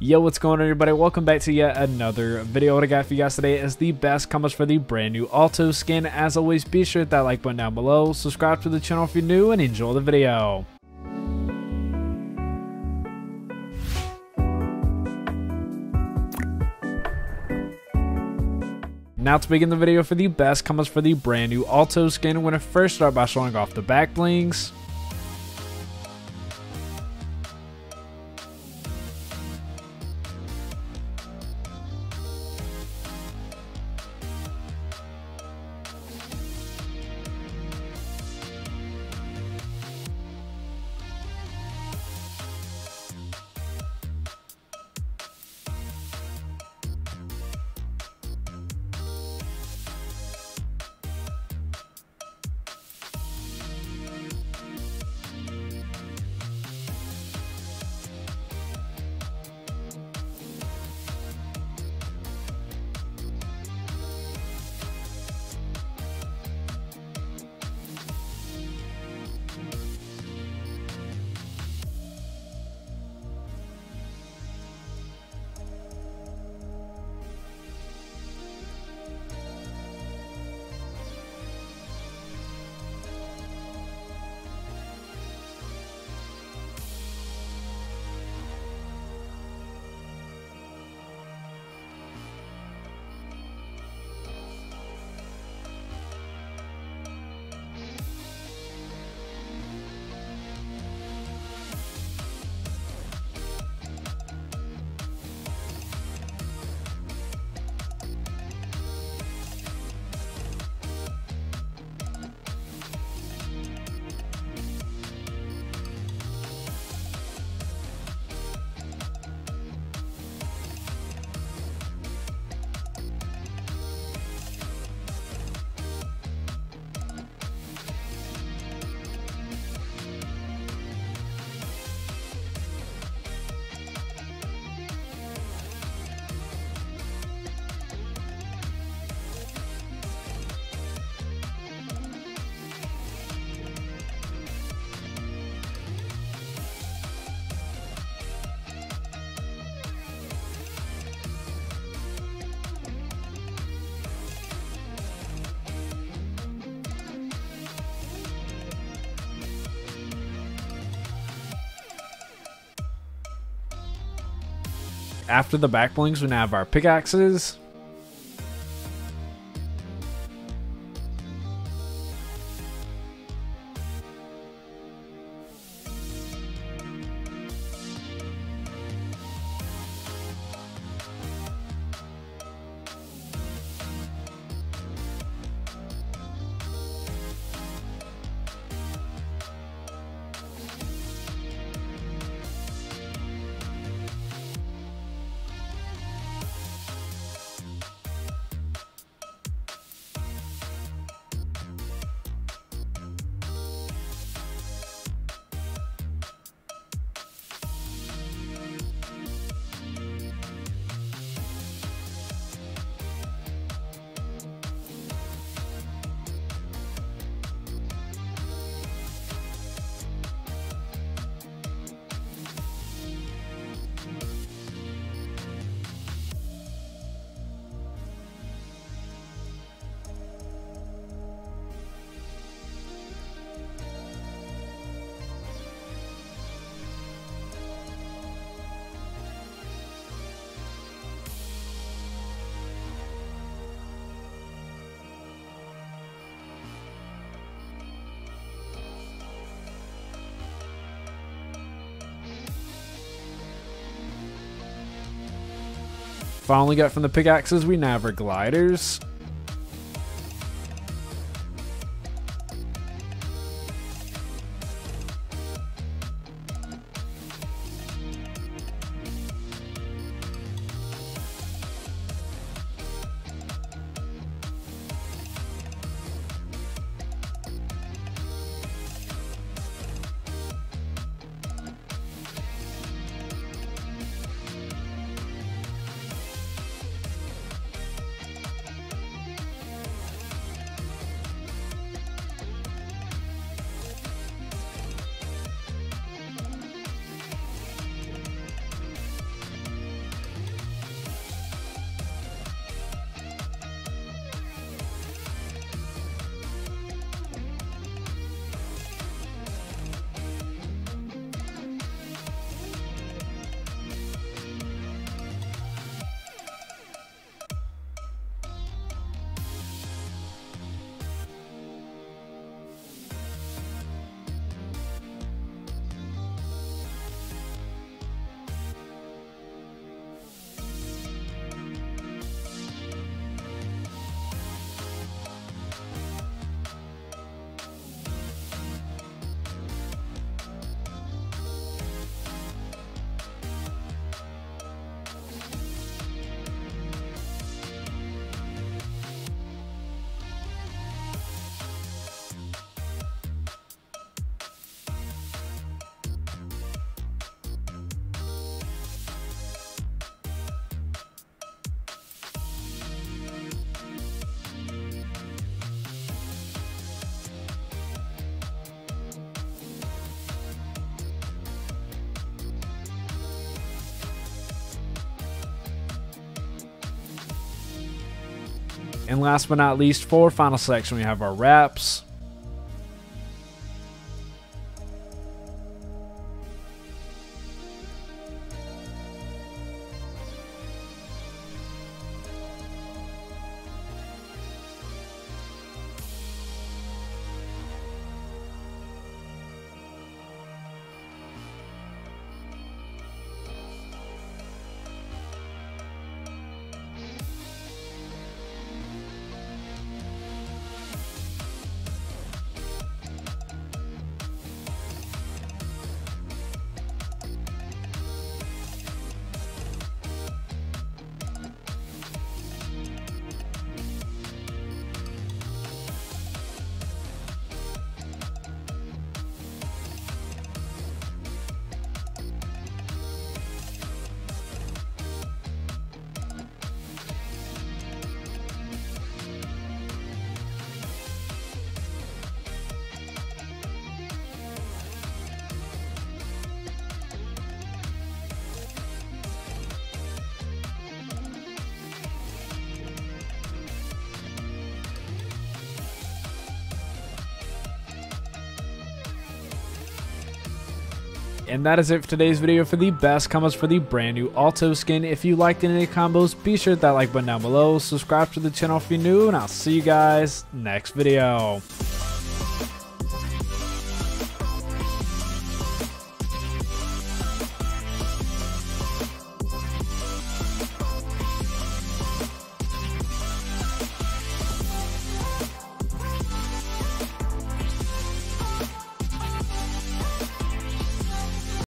Yo, what's going on everybody? Welcome back to yet another video. What I got for you guys today is the best combos for the brand new Alto skin. As always, be sure to hit that like button down below, subscribe to the channel if you're new, and enjoy the video. Now to begin the video for the best combos for the brand new Alto skin, we're going to first start by showing off the back blings. After the back blings, we now have our pickaxes. Finally got from the pickaxes, we now have our gliders. And last but not least, for final selection, we have our wraps. And that is it for today's video for the best combos for the brand new Alto skin. If you liked any of the combos, be sure to hit that like button down below, subscribe to the channel if you're new, and I'll see you guys next video.